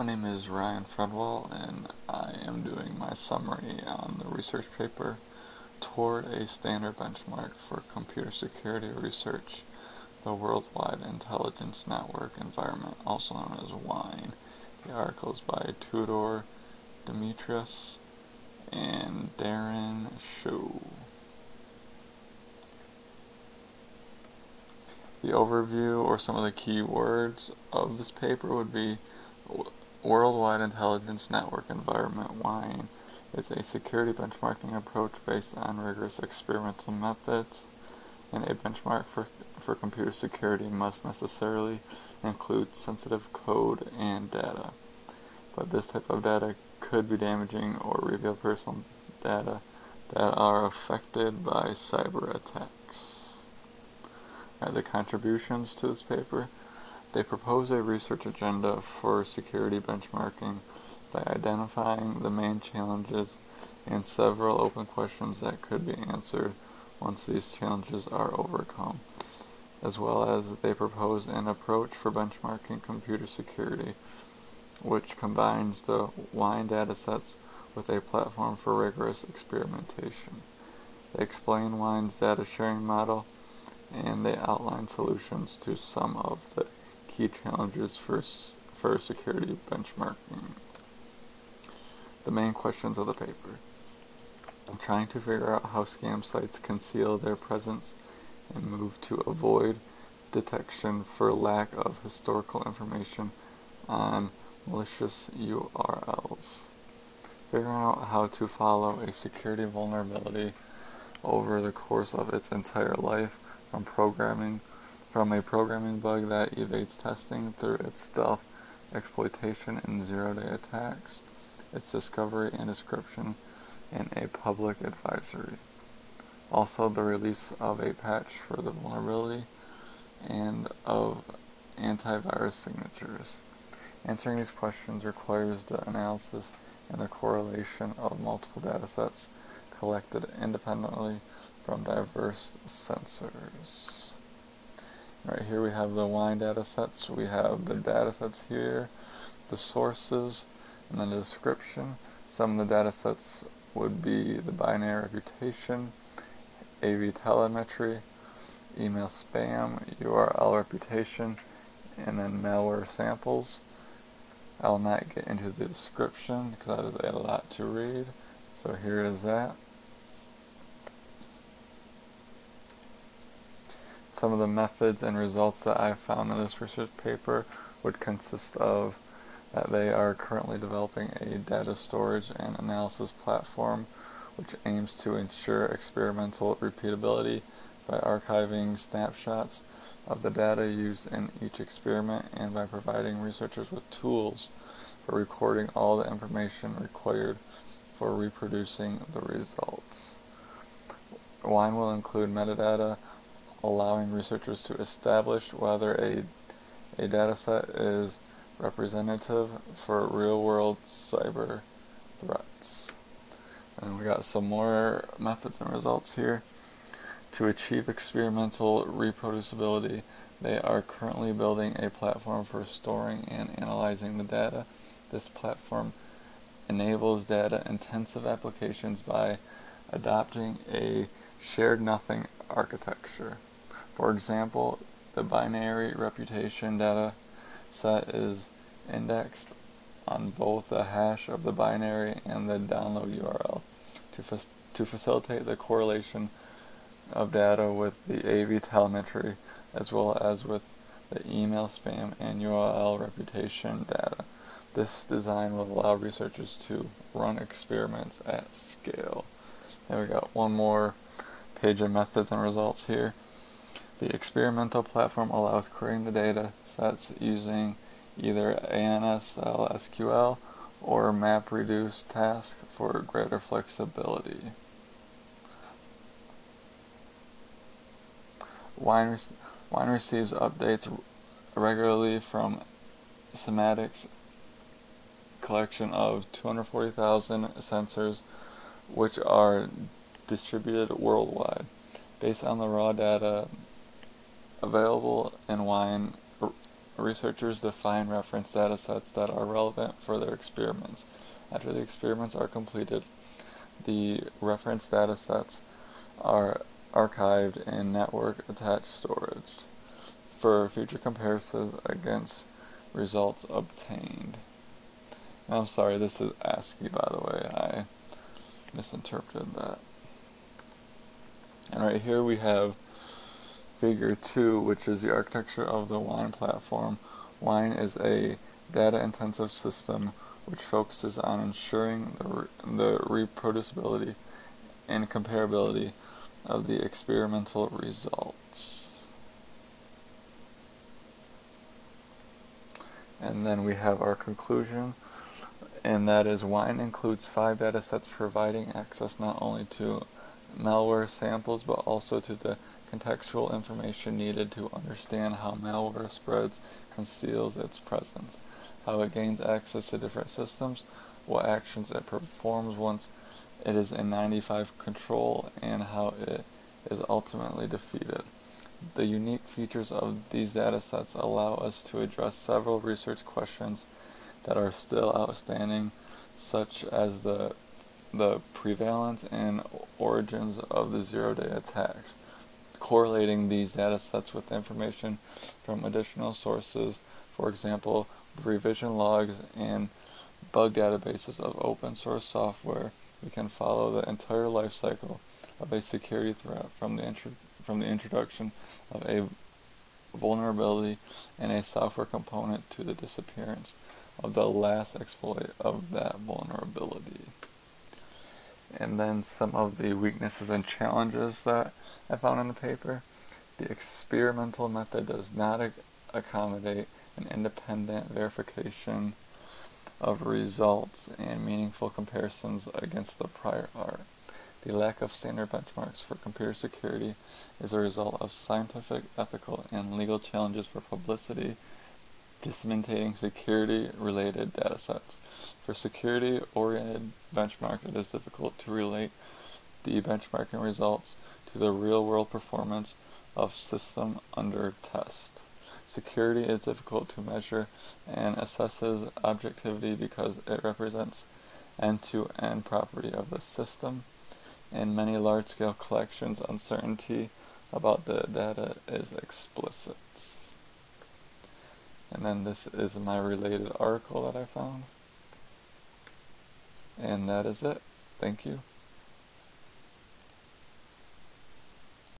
My name is Ryan Fredwell, and I am doing my summary on the research paper Toward a Standard Benchmark for Computer Security Research, the Worldwide Intelligence Network Environment, also known as WINE. The article is by Tudor Dumitras and Darren Shou. The overview or some of the key words of this paper would be Worldwide Intelligence Network Environment WINE is a security benchmarking approach based on rigorous experimental methods, and a benchmark for, for computer security must necessarily include sensitive code and data. But this type of data could be damaging or reveal personal data that are affected by cyber attacks. Right, the contributions to this paper they propose a research agenda for security benchmarking by identifying the main challenges and several open questions that could be answered once these challenges are overcome, as well as they propose an approach for benchmarking computer security, which combines the WINE datasets with a platform for rigorous experimentation. They explain WINE's data sharing model and they outline solutions to some of the key challenges for, for security benchmarking. The main questions of the paper. I'm trying to figure out how scam sites conceal their presence and move to avoid detection for lack of historical information on malicious URLs. Figuring out how to follow a security vulnerability over the course of its entire life from programming from a programming bug that evades testing through its stealth exploitation and zero-day attacks, its discovery and description in a public advisory. Also, the release of a patch for the vulnerability and of antivirus signatures. Answering these questions requires the analysis and the correlation of multiple datasets collected independently from diverse sensors. Right here we have the WINE data sets, we have the data sets here, the sources, and then the description. Some of the data sets would be the binary reputation, AV telemetry, email spam, URL reputation, and then malware samples. I'll not get into the description because that is a lot to read. So here is that. Some of the methods and results that I found in this research paper would consist of that they are currently developing a data storage and analysis platform which aims to ensure experimental repeatability by archiving snapshots of the data used in each experiment and by providing researchers with tools for recording all the information required for reproducing the results. WINE will include metadata allowing researchers to establish whether a, a dataset is representative for real-world cyber threats. And we got some more methods and results here. To achieve experimental reproducibility, they are currently building a platform for storing and analyzing the data. This platform enables data intensive applications by adopting a shared nothing architecture. For example, the binary reputation data set is indexed on both the hash of the binary and the download URL to, fa to facilitate the correlation of data with the AV telemetry as well as with the email spam and URL reputation data. This design will allow researchers to run experiments at scale. And we got one more page of methods and results here. The experimental platform allows querying the data sets using either ANSI SQL or MapReduce task for greater flexibility. WINE, WINE receives updates regularly from Symantec's collection of 240,000 sensors which are distributed worldwide. Based on the raw data available in WINE researchers define reference data sets that are relevant for their experiments. After the experiments are completed, the reference data sets are archived in network attached storage for future comparisons against results obtained. I'm sorry, this is ASCII by the way, I misinterpreted that. And right here we have figure 2, which is the architecture of the Wine platform. Wine is a data-intensive system which focuses on ensuring the, re the reproducibility and comparability of the experimental results. And then we have our conclusion, and that is wine includes five data sets providing access not only to malware samples but also to the contextual information needed to understand how malware spreads conceals its presence, how it gains access to different systems, what actions it performs once it is in 95 control, and how it is ultimately defeated. The unique features of these datasets allow us to address several research questions that are still outstanding, such as the the prevalence and origins of the zero-day attacks correlating these data sets with information from additional sources, for example, the revision logs and bug databases of open source software, we can follow the entire life cycle of a security threat from the, from the introduction of a vulnerability in a software component to the disappearance of the last exploit of that vulnerability and then some of the weaknesses and challenges that I found in the paper. The experimental method does not ac accommodate an independent verification of results and meaningful comparisons against the prior art. The lack of standard benchmarks for computer security is a result of scientific, ethical, and legal challenges for publicity disseminating security-related datasets. For security-oriented benchmarks, it is difficult to relate the benchmarking results to the real-world performance of system under test. Security is difficult to measure and assesses objectivity because it represents end-to-end -end property of the system. In many large-scale collections, uncertainty about the data is explicit. And then this is my related article that I found. And that is it. Thank you.